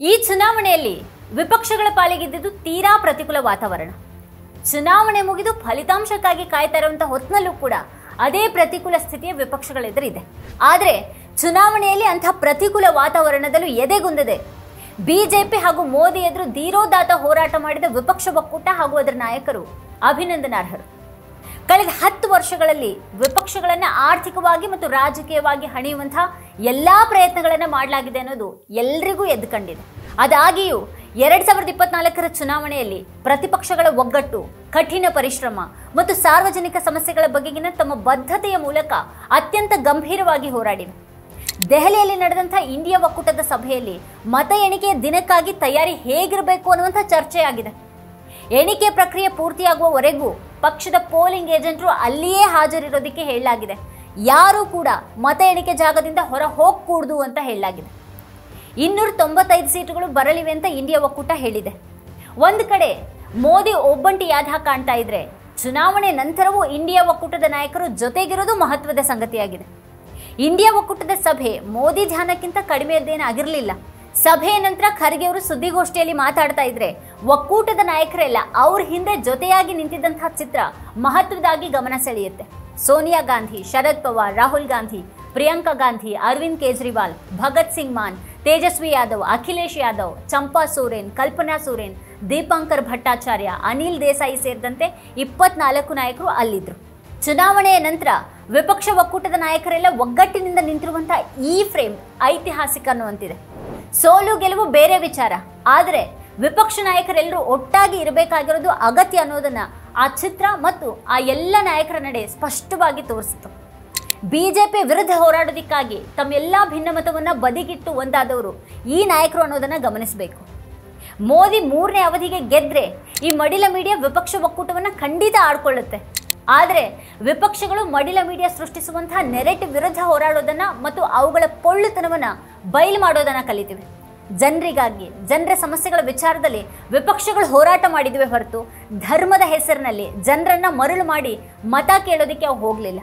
ಈ ಚುನಾವಣೆಯಲ್ಲಿ ವಿಪಕ್ಷಗಳ ಪಾಲಿಗಿದ್ದುದು ತೀರಾ ಪ್ರತಿಕೂಲ ವಾತಾವರಣ. ಚುನಾವಣೆ ಮುಗಿದು ಫಲಿತಾಂಶಕ್ಕಾಗಿ ಕಾಯ್ತಾ ಇರುವಂತಹ ಹೊತ್ತಿನಲ್ಲೂ ಕೂಡ ಅದೇ ಪ್ರತಿಕೂಲ ಸ್ಥಿತಿಯ ವಿಪಕ್ಷಗಳೆದುರಿದೆ ಆದರೆ ಚುನಾವಣೆಯಲ್ಲಿ ಅಂತಹ ಪ್ರತಿಕೂಲ ವಾತಾವರಣದಲ್ಲೂ ಎದೆಗುಂದದೆ. ಬಿಜೆಪಿ ಹಾಗೂ ಮೋದಿ ಎದುರು ಧೀರೋದಾತ ಹೋರಾಟ ಮಾಡಿದ ವಿಪಕ್ಷ ಒಕ್ಕೂಟ ಹಾಗೂ ಅದರ ನಾಯಕರು ಅಭಿನಂದನಾರ್ಹರು. ಕಳೆದ ಹತ್ತು ವರ್ಷಗಳಲ್ಲಿ ವಿಪಕ್ಷಗಳನ್ನ ಆರ್ಥಿಕವಾಗಿ ಮತ್ತು ರಾಜಕೀಯವಾಗಿ ಹಣಿಯುವಂತಹ ಎಲ್ಲಾ ಪ್ರಯತ್ನಗಳನ್ನ ಮಾಡಲಾಗಿದೆ ಅನ್ನೋದು ಎಲ್ರಿಗೂ ಎದ್ದು ಕಂಡಿದೆ. ಅದಾಗಿಯೂ ಎರಡ್ ಸಾವಿರದ ಇಪ್ಪತ್ನಾಲ್ಕರ ಚುನಾವಣೆಯಲ್ಲಿ ಪ್ರತಿಪಕ್ಷಗಳ ಒಗ್ಗಟ್ಟು, ಕಠಿಣ ಪರಿಶ್ರಮ ಮತ್ತು ಸಾರ್ವಜನಿಕ ಸಮಸ್ಯೆಗಳ ಬಗೆಗಿನ ತಮ್ಮ ಬದ್ಧತೆಯ ಮೂಲಕ ಅತ್ಯಂತ ಗಂಭೀರವಾಗಿ ಹೋರಾಡಿವೆ. ದೆಹಲಿಯಲ್ಲಿ ನಡೆದಂತಹ ಇಂಡಿಯಾ ಒಕ್ಕೂಟದ ಸಭೆಯಲ್ಲಿ ಮತ ಎಣಿಕೆಯ ದಿನಕ್ಕಾಗಿ ತಯಾರಿ ಹೇಗಿರಬೇಕು ಅನ್ನುವಂಥ ಚರ್ಚೆಯಾಗಿದೆ. ಎಣಿಕೆ ಪ್ರಕ್ರಿಯೆ ಪೂರ್ತಿಯಾಗುವವರೆಗೂ ಪಕ್ಷದ ಪೋಲಿಂಗ್ ಏಜೆಂಟ್ರು ಅಲ್ಲಿಯೇ ಹಾಜರಿರೋದಕ್ಕೆ ಹೇಳಲಾಗಿದೆ. ಯಾರೂ ಕೂಡ ಮತ ಎಣಿಕೆ ಜಾಗದಿಂದ ಹೊರ ಹೋಗಕೂಡ್ದು ಅಂತ ಹೇಳಲಾಗಿದೆ. ಇನ್ನೂರ ತೊಂಬತ್ತೈದು ಸೀಟುಗಳು ಬರಲಿವೆ ಅಂತ ಇಂಡಿಯಾ ಒಕ್ಕೂಟ ಹೇಳಿದೆ. ಒಂದು ಕಡೆ ಮೋದಿ ಒಬ್ಬಂಟಿ ಯಾದ ಕಾಣ್ತಾ ಇದ್ರೆ, ಚುನಾವಣೆ ನಂತರವೂ ಇಂಡಿಯಾ ಒಕ್ಕೂಟದ ನಾಯಕರು ಜೊತೆಗಿರೋದು ಮಹತ್ವದ ಸಂಗತಿಯಾಗಿದೆ. ಇಂಡಿಯಾ ಒಕ್ಕೂಟದ ಸಭೆ ಮೋದಿ ಧ್ಯಾನಕ್ಕಿಂತ ಕಡಿಮೆಯದ್ದೇನು ಆಗಿರಲಿಲ್ಲ ಸಭೆಯ ನಂತರ ಖರ್ಗೆ ಅವರು ಸುದ್ದಿಗೋಷ್ಠಿಯಲ್ಲಿ ಮಾತಾಡ್ತಾ ಇದ್ರೆ, ಒಕ್ಕೂಟದ ನಾಯಕರೆಲ್ಲ ಅವ್ರ ಹಿಂದೆ ಜೊತೆಯಾಗಿ ನಿಂತಿದ್ದಂತಹ ಚಿತ್ರ ಮಹತ್ವದಾಗಿ ಗಮನ ಸೆಳೆಯುತ್ತೆ. ಸೋನಿಯಾ ಗಾಂಧಿ, ಶರದ್ ಪವಾರ್, ರಾಹುಲ್ ಗಾಂಧಿ, ಪ್ರಿಯಾಂಕಾ ಗಾಂಧಿ, ಅರವಿಂದ್ ಕೇಜ್ರಿವಾಲ್, ಭಗತ್ ಸಿಂಗ್ ಮಾನ್, ತೇಜಸ್ವಿ ಯಾದವ್, ಅಖಿಲೇಶ್ ಯಾದವ್, ಚಂಪಾ ಸೂರೇನ್, ಕಲ್ಪನಾ ಸೋರೆನ್, ದೀಪಾಂಕರ್ ಭಟ್ಟಾಚಾರ್ಯ, ಅನಿಲ್ ದೇಸಾಯಿ ಸೇರಿದಂತೆ ಇಪ್ಪತ್ನಾಲ್ಕು ನಾಯಕರು ಅಲ್ಲಿದ್ದರು ಚುನಾವಣೆಯ ನಂತರ ವಿಪಕ್ಷ ಒಕ್ಕೂಟದ ನಾಯಕರೆಲ್ಲ ಒಗ್ಗಟ್ಟಿನಿಂದ ನಿಂತಿರುವಂತಹ ಈ ಫ್ರೇಮ್ ಐತಿಹಾಸಿಕ ಅನ್ನುವಂತಿದೆ. ಸೋಲು ಗೆಲುವು ಬೇರೆ ವಿಚಾರ. ಆದರೆ ವಿಪಕ್ಷ ನಾಯಕರೆಲ್ಲರೂ ಒಟ್ಟಾಗಿ ಇರಬೇಕಾಗಿರೋದು ಅಗತ್ಯ ಅನ್ನೋದನ್ನ ಆ ಚಿತ್ರ ಮತ್ತು ಆ ಎಲ್ಲ ನಾಯಕರ ನಡೆ ಸ್ಪಷ್ಟವಾಗಿ ತೋರಿಸಿತು. ಬಿಜೆಪಿ ವಿರುದ್ಧ ಹೋರಾಡೋದಕ್ಕಾಗಿ ತಮ್ಮೆಲ್ಲ ಭಿನ್ನಮತವನ್ನು ಬದಿಗಿಟ್ಟು ಒಂದಾದವರು ಈ ನಾಯಕರು ಅನ್ನೋದನ್ನು ಗಮನಿಸಬೇಕು. ಮೋದಿ ಮೂರನೇ ಅವಧಿಗೆ ಗೆದ್ರೆ ಈ ಮಡಿಲ ಮೀಡಿಯಾ ವಿಪಕ್ಷ ಒಕ್ಕೂಟವನ್ನು ಖಂಡಿತ ಆಡ್ಕೊಳ್ಳುತ್ತೆ. ಆದರೆ ವಿಪಕ್ಷಗಳು ಮಡಿಲ ಮೀಡಿಯಾ ಸೃಷ್ಟಿಸುವಂತಹ ನೆರೆಟಿವ್ ವಿರುದ್ಧ ಹೋರಾಡೋದನ್ನ ಮತ್ತು ಅವುಗಳ ಪೊಳ್ಳುತನವನ್ನು ಬಯಲು ಮಾಡೋದನ್ನು ಕಲಿತೀವಿ. ಜನರಿಗಾಗಿ, ಜನರ ಸಮಸ್ಯೆಗಳ ವಿಚಾರದಲ್ಲಿ ವಿಪಕ್ಷಗಳು ಹೋರಾಟ ಮಾಡಿದ್ವಿ ಹೊರತು ಧರ್ಮದ ಹೆಸರಿನಲ್ಲಿ ಜನರನ್ನು ಮರಳು ಮಾಡಿ ಮತ ಕೇಳೋದಕ್ಕೆ ಅವು ಹೋಗಲಿಲ್ಲ.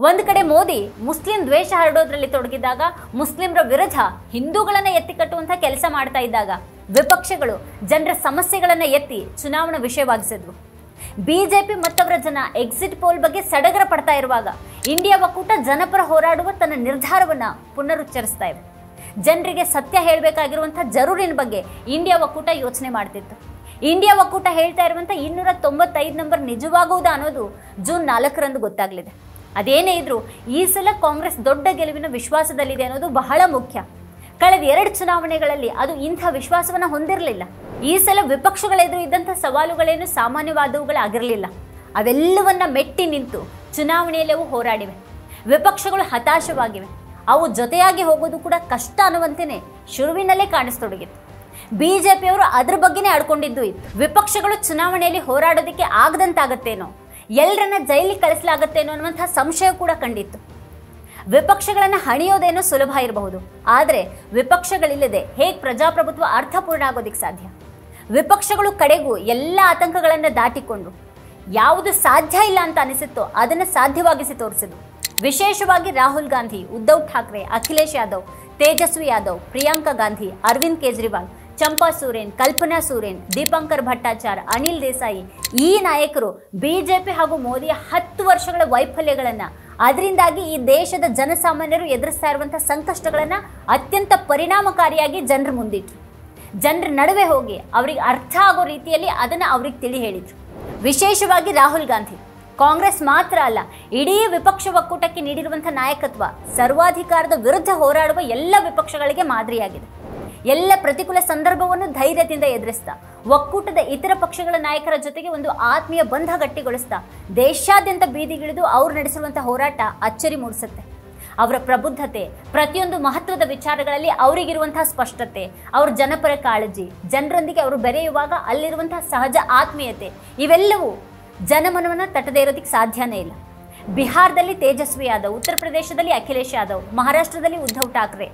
ಒಂದು ಕಡೆ ಮೋದಿ ಮುಸ್ಲಿಂ ದ್ವೇಷ ಹರಡೋದ್ರಲ್ಲಿ ತೊಡಗಿದಾಗ ಮುಸ್ಲಿಮರ ವಿರುದ್ಧ ಹಿಂದೂಗಳನ್ನು ಎತ್ತಿ ಕಟ್ಟುವಂಥ ಕೆಲಸ ಮಾಡ್ತಾ ಇದ್ದಾಗ ವಿಪಕ್ಷಗಳು ಜನರ ಸಮಸ್ಯೆಗಳನ್ನು ಎತ್ತಿ ಚುನಾವಣಾ ವಿಷಯವಾಗಿಸಿದ್ವು. ಬಿಜೆಪಿ ಮತ್ತವರ ಜನ ಎಕ್ಸಿಟ್ ಪೋಲ್ ಬಗ್ಗೆ ಸಡಗರ ಪಡ್ತಾ ಇರುವಾಗ ಇಂಡಿಯಾ ಒಕ್ಕೂಟ ಜನಪರ ಹೋರಾಡುವ ತನ್ನ ನಿರ್ಧಾರವನ್ನು ಪುನರುಚ್ಚರಿಸ್ತಾ ಇದೆ. ಜನರಿಗೆ ಸತ್ಯ ಹೇಳಬೇಕಾಗಿರುವಂಥ ಜರೂರಿನ ಬಗ್ಗೆ ಇಂಡಿಯಾ ಒಕ್ಕೂಟ ಯೋಚನೆ ಮಾಡ್ತಿತ್ತು. ಇಂಡಿಯಾ ಒಕ್ಕೂಟ ಹೇಳ್ತಾ ಇರುವಂಥ ಇನ್ನೂರ ತೊಂಬತ್ತೈದು ನಂಬರ್ ನಿಜವಾಗುವುದಾ ಅನ್ನೋದು ಜೂನ್ ನಾಲ್ಕರಂದು ಗೊತ್ತಾಗಲಿದೆ. ಅದೇನೇ ಇದ್ರೂ ಈ ಸಲ ಕಾಂಗ್ರೆಸ್ ದೊಡ್ಡ ಗೆಲುವಿನ ವಿಶ್ವಾಸದಲ್ಲಿದೆ ಅನ್ನೋದು ಬಹಳ ಮುಖ್ಯ. ಕಳೆದ ಎರಡು ಚುನಾವಣೆಗಳಲ್ಲಿ ಅದು ಇಂಥ ವಿಶ್ವಾಸವನ್ನು ಹೊಂದಿರಲಿಲ್ಲ. ಈ ಸಲ ವಿಪಕ್ಷಗಳೆದುರು ಇದ್ದಂಥ ಸವಾಲುಗಳೇನು ಸಾಮಾನ್ಯವಾದವುಗಳಾಗಿರಲಿಲ್ಲ. ಅವೆಲ್ಲವನ್ನ ಮೆಟ್ಟಿ ನಿಂತು ಚುನಾವಣೆಯಲ್ಲಿ ಅವು ಹೋರಾಡಿವೆ. ವಿಪಕ್ಷಗಳು ಹತಾಶವಾಗಿವೆ. ಅವು ಜೊತೆಯಾಗಿ ಹೋಗೋದು ಕೂಡ ಕಷ್ಟ ಅನ್ನುವಂತೆಯೇ ಶುರುವಿನಲ್ಲೇ ಕಾಣಿಸ್ತೊಡಗಿತ್ತು. ಪಿಯವರು ಅದ್ರ ಬಗ್ಗೆನೇ ಆಡ್ಕೊಂಡಿದ್ದು ಇತ್ತು. ವಿಪಕ್ಷಗಳು ಚುನಾವಣೆಯಲ್ಲಿ ಹೋರಾಡೋದಕ್ಕೆ ಆಗದಂತಾಗತ್ತೇನೋ ಎಲ್ಲರನ್ನ ಜೈಲಿಗೆ ಕಳಿಸಲಾಗತ್ತೇನೋ ಅನ್ನುವಂಥ ಸಂಶಯ ಕೂಡ ಕಂಡಿತ್ತು. ವಿಪಕ್ಷಗಳನ್ನು ಹಣಿಯೋದೇನೋ ಸುಲಭ ಇರಬಹುದು, ಆದರೆ ವಿಪಕ್ಷಗಳಿಲ್ಲದೆ ಹೇಗೆ ಪ್ರಜಾಪ್ರಭುತ್ವ ಅರ್ಥಪೂರ್ಣ ಆಗೋದಿಕ್ಕೆ ಸಾಧ್ಯ? ವಿಪಕ್ಷಗಳು ಕಡೆಗೂ ಎಲ್ಲ ಆತಂಕಗಳನ್ನು ದಾಟಿಕೊಂಡು ಯಾವುದು ಸಾಧ್ಯ ಇಲ್ಲ ಅಂತ ಅನಿಸುತ್ತೋ ಅದನ್ನು ಸಾಧ್ಯವಾಗಿಸಿ ತೋರಿಸಿದ್ರು. ವಿಶೇಷವಾಗಿ ರಾಹುಲ್ ಗಾಂಧಿ, ಉದ್ಧವ್ ಠಾಕ್ರೆ, ಅಖಿಲೇಶ್ ಯಾದವ್, ತೇಜಸ್ವಿ ಯಾದವ್, ಪ್ರಿಯಾಂಕಾ ಗಾಂಧಿ, ಅರವಿಂದ್ ಕೇಜ್ರಿವಾಲ್, ಚಂಪಾ ಸೂರೇನ್, ಕಲ್ಪನಾ ಸೂರೇನ್, ದೀಪಂಕರ್ ಭಟ್ಟಾಚಾರ್, ಅನಿಲ್ ದೇಸಾಯಿ ಈ ನಾಯಕರು ಬಿಜೆಪಿ ಹಾಗೂ ಮೋದಿಯ ಹತ್ತು ವರ್ಷಗಳ ವೈಫಲ್ಯಗಳನ್ನ ಅದರಿಂದಾಗಿ ಈ ದೇಶದ ಜನಸಾಮಾನ್ಯರು ಎದುರಿಸ್ತಾ ಇರುವಂತಹ ಸಂಕಷ್ಟಗಳನ್ನ ಅತ್ಯಂತ ಪರಿಣಾಮಕಾರಿಯಾಗಿ ಜನರ ಮುಂದಿಟ್ರು. ಜನರ ನಡುವೆ ಹೋಗಿ ಅವ್ರಿಗೆ ಅರ್ಥ ಆಗೋ ರೀತಿಯಲ್ಲಿ ಅದನ್ನು ಅವ್ರಿಗೆ ತಿಳಿ ಹೇಳಿದರು. ವಿಶೇಷವಾಗಿ ರಾಹುಲ್ ಗಾಂಧಿ. ಕಾಂಗ್ರೆಸ್ ಮಾತ್ರ ಅಲ್ಲ, ಇಡೀ ವಿಪಕ್ಷ ಒಕ್ಕೂಟಕ್ಕೆ ನೀಡಿರುವಂಥ ನಾಯಕತ್ವ, ಸರ್ವಾಧಿಕಾರದ ವಿರುದ್ಧ ಹೋರಾಡುವ ಎಲ್ಲ ವಿಪಕ್ಷಗಳಿಗೆ ಮಾದರಿಯಾಗಿದೆ. ಎಲ್ಲ ಪ್ರತಿಕೂಲ ಸಂದರ್ಭವನ್ನು ಧೈರ್ಯದಿಂದ ಎದುರಿಸ್ತಾ, ಒಕ್ಕೂಟದ ಇತರ ಪಕ್ಷಗಳ ನಾಯಕರ ಜೊತೆಗೆ ಒಂದು ಆತ್ಮೀಯ ಬಂಧ ಗಟ್ಟಿಗೊಳಿಸ್ತಾ ದೇಶಾದ್ಯಂತ ಬೀದಿಗಿಳಿದು ಅವ್ರು ನಡೆಸಿರುವಂಥ ಹೋರಾಟ ಅಚ್ಚರಿ ಮೂಡಿಸುತ್ತೆ. ಅವರ ಪ್ರಬುದ್ಧತೆ, ಪ್ರತಿಯೊಂದು ಮಹತ್ವದ ವಿಚಾರಗಳಲ್ಲಿ ಅವರಿಗಿರುವಂತಹ ಸ್ಪಷ್ಟತೆ, ಅವ್ರ ಜನಪರ ಕಾಳಜಿ, ಜನರೊಂದಿಗೆ ಅವರು ಬೆರೆಯುವಾಗ ಅಲ್ಲಿರುವಂತಹ ಸಹಜ ಆತ್ಮೀಯತೆ, ಇವೆಲ್ಲವೂ ಜನಮನವನ್ನು ತಟ್ಟದೇ ಇರೋದಕ್ಕೆ ಸಾಧ್ಯನೇ ಇಲ್ಲ. ಬಿಹಾರದಲ್ಲಿ ತೇಜಸ್ವಿ ಯಾದವ್, ಉತ್ತರ ಪ್ರದೇಶದಲ್ಲಿ ಅಖಿಲೇಶ್ ಯಾದವ್, ಮಹಾರಾಷ್ಟ್ರದಲ್ಲಿ ಉದ್ಧವ್ ಠಾಕ್ರೆ,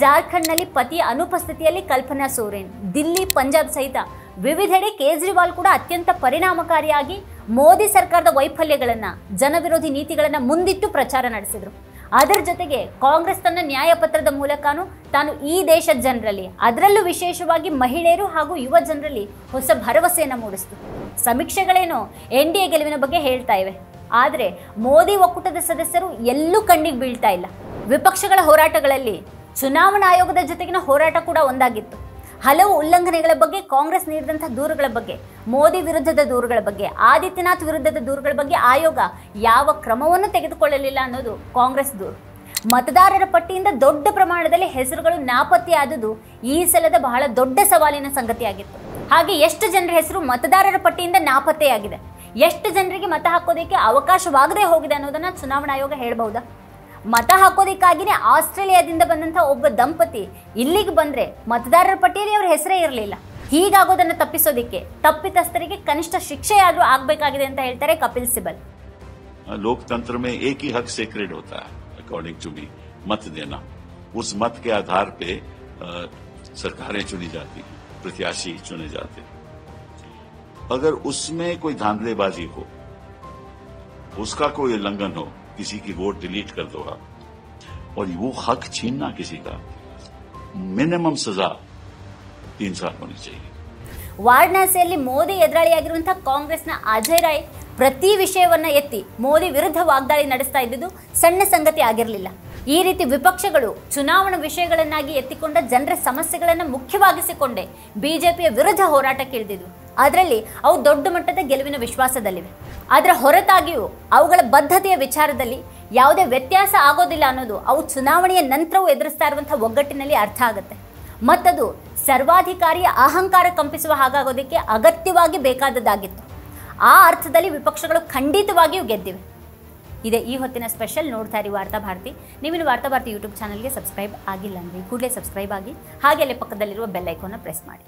ಜಾರ್ಖಂಡ್ನಲ್ಲಿ ಪತಿಯ ಅನುಪಸ್ಥಿತಿಯಲ್ಲಿ ಕಲ್ಪನಾ ಸೋರೆನ್ ದಿಲ್ಲಿ ಪಂಜಾಬ್ ಸಹಿತ ವಿವಿಧೆಡೆ ಕೇಜ್ರಿವಾಲ್ ಕೂಡ ಅತ್ಯಂತ ಪರಿಣಾಮಕಾರಿಯಾಗಿ ಮೋದಿ ಸರ್ಕಾರದ ವೈಫಲ್ಯಗಳನ್ನು, ಜನವಿರೋಧಿ ನೀತಿಗಳನ್ನು ಮುಂದಿಟ್ಟು ಪ್ರಚಾರ ನಡೆಸಿದ್ರು. ಅದರ ಜೊತೆಗೆ ಕಾಂಗ್ರೆಸ್ ತನ್ನ ನ್ಯಾಯಪತ್ರದ ಮೂಲಕನೂ ತಾನು ಈ ದೇಶದ ಜನರಲ್ಲಿ, ಅದರಲ್ಲೂ ವಿಶೇಷವಾಗಿ ಮಹಿಳೆಯರು ಹಾಗೂ ಯುವ ಜನರಲ್ಲಿ ಹೊಸ ಭರವಸೆಯನ್ನು ಮೂಡಿಸ್ತು. ಸಮೀಕ್ಷೆಗಳೇನು ಎನ್ ಡಿ ಎ ಗೆಲುವಿನ ಬಗ್ಗೆ ಹೇಳ್ತಾ ಇವೆ. ಆದರೆ ಮೋದಿ ಒಕ್ಕೂಟದ ಸದಸ್ಯರು ಎಲ್ಲೂ ಕಣ್ಣಿಗೆ ಬೀಳ್ತಾ ಇಲ್ಲ. ವಿಪಕ್ಷಗಳ ಹೋರಾಟಗಳಲ್ಲಿ ಚುನಾವಣಾ ಆಯೋಗದ ಜೊತೆಗಿನ ಹೋರಾಟ ಕೂಡ ಒಂದಾಗಿತ್ತು. ಹಲವು ಉಲ್ಲಂಘನೆಗಳ ಬಗ್ಗೆ ಕಾಂಗ್ರೆಸ್ ನೀಡಿದಂಥ ದೂರುಗಳ ಬಗ್ಗೆ ಮೋದಿ ವಿರುದ್ಧದ ದೂರುಗಳ ಬಗ್ಗೆ, ಆದಿತ್ಯನಾಥ್ ವಿರುದ್ಧದ ದೂರುಗಳ ಬಗ್ಗೆ ಆಯೋಗ ಯಾವ ಕ್ರಮವನ್ನು ತೆಗೆದುಕೊಳ್ಳಲಿಲ್ಲ ಅನ್ನೋದು ಕಾಂಗ್ರೆಸ್ ದೂರು. ಮತದಾರರ ಪಟ್ಟಿಯಿಂದ ದೊಡ್ಡ ಪ್ರಮಾಣದಲ್ಲಿ ಹೆಸರುಗಳು ನಾಪತ್ತೆಯಾದುದು ಈ ಸಲದ ಬಹಳ ದೊಡ್ಡ ಸವಾಲಿನ ಸಂಗತಿಯಾಗಿತ್ತು. ಹಾಗೆ ಎಷ್ಟು ಜನರ ಹೆಸರು ಮತದಾರರ ಪಟ್ಟಿಯಿಂದ ನಾಪತ್ತೆಯಾಗಿದೆ? ಎಷ್ಟು ಜನರಿಗೆ ಮತ ಹಾಕೋದಕ್ಕೆ ಅವಕಾಶವಾಗದೇ ಹೋಗಿದೆ ಅನ್ನೋದನ್ನ ಚುನಾವಣಾ ಆಯೋಗ ಹೇಳಬಹುದಾ? ಮತ ಹಾಕೋದಕ್ಕಾಗಿನೇ ಆಸ್ಟ್ರೇಲಿಯಾದಿಂದ ಬಂದಂಥ ಒಬ್ಬ ದಂಪತಿ ಇಲ್ಲಿಗೆ ಬಂದ್ರೆ ಮತದಾರರ ಪಟ್ಟಿಯಲ್ಲಿ ಅವ್ರ ಹೆಸರೇ ಇರಲಿಲ್ಲ. ಹೀಗಾಗೋದನ್ನು ತಪ್ಪಿಸೋದಿಕ್ಕೆ ತಪ್ಪಿತಸ್ಥರಿಗೆ ಕನಿಷ್ಠ ಶಿಕ್ಷೆಯಾದ್ರೂ ಆಗ್ಬೇಕಾಗಿದೆ ಅಂತ ಹೇಳ್ತಾರೆ ಕಪಿಲ್ ಸಿಬಲ್ लोकतंत्र में एक ही हक सेक्रेड होता है अकॉर्डिंग टू मी मत देना उस मत के आधार पे अ, सरकारें चुनी जाती हैं प्रत्याशी चुने जाते हैं अगर उसमें कोई धांधलेबाजी हो उसका कोई उल्लंघन हो किसी की वोट डिलीट कर दो आप और वो हक छीनना किसी का मिनिमम सजा तीन साल होनी चाहिए ವಾರಣಾಸಿಯಲ್ಲಿ ಮೋದಿ ಎದುರಾಳಿಯಾಗಿರುವಂತಹ ಕಾಂಗ್ರೆಸ್ನ ಅಜಯ್ ರಾಯ್ ಪ್ರತಿ ವಿಷಯವನ್ನ ಎತ್ತಿ ಮೋದಿ ವಿರುದ್ಧ ವಾಗ್ದಾಳಿ ನಡೆಸ್ತಾ ಇದ್ದುದು ಸಣ್ಣ ಸಂಗತಿ ಆಗಿರಲಿಲ್ಲ ಈ ರೀತಿ ವಿಪಕ್ಷಗಳು ಚುನಾವಣಾ ವಿಷಯಗಳನ್ನಾಗಿ ಎತ್ತಿಕೊಂಡ ಜನರ ಸಮಸ್ಯೆಗಳನ್ನು ಮುಖ್ಯವಾಗಿಸಿಕೊಂಡೇ ಬಿಜೆಪಿಯ ವಿರುದ್ಧ ಹೋರಾಟಕ್ಕೆ ಇಳಿದಿದ್ವು ಅದರಲ್ಲಿ ಅವು ದೊಡ್ಡ ಮಟ್ಟದ ಗೆಲುವಿನ ವಿಶ್ವಾಸದಲ್ಲಿವೆ ಅದರ ಹೊರತಾಗಿಯೂ ಅವುಗಳ ಬದ್ಧತೆಯ ವಿಚಾರದಲ್ಲಿ ಯಾವುದೇ ವ್ಯತ್ಯಾಸ ಆಗೋದಿಲ್ಲ ಅನ್ನೋದು ಅವು ಚುನಾವಣೆಯ ನಂತರವೂ ಎದುರಿಸ್ತಾ ಇರುವಂತಹ ಒಗ್ಗಟ್ಟಿನಲ್ಲಿ ಅರ್ಥ ಆಗುತ್ತೆ ಮತ್ತದು ಸರ್ವಾಧಿಕಾರಿಯ ಅಹಂಕಾರ ಕಂಪಿಸುವ ಹಾಗಾಗೋದಕ್ಕೆ ಅಗತ್ಯವಾಗಿ ಬೇಕಾದದ್ದಾಗಿತ್ತು. ಆ ಅರ್ಥದಲ್ಲಿ ವಿಪಕ್ಷಗಳು ಖಂಡಿತವಾಗಿಯೂ ಗೆದ್ದಿವೆ. ಇದೆ ಈ ಹೊತ್ತಿನ ಸ್ಪೆಷಲ್ ನೋಡ್ತಾ ಇರಿ ವಾರ್ತಾ ಭಾರತಿ. ನೀವಿನ ವಾರ್ತಾ ಭಾರತಿ ಯೂಟ್ಯೂಬ್ ಚಾನಲ್ಗೆ ಸಬ್ಸ್ಕ್ರೈಬ್ ಆಗಿಲ್ಲ ಅಂದರೆ ಕೂಡಲೇ ಸಬ್ಸ್ಕ್ರೈಬ್ ಆಗಿ ಹಾಗೆ ಅಲ್ಲೇ ಪಕ್ಕದಲ್ಲಿರುವ ಬೆಲ್ ಐಕಾನ್ನ ಪ್ರೆಸ್ ಮಾಡಿ.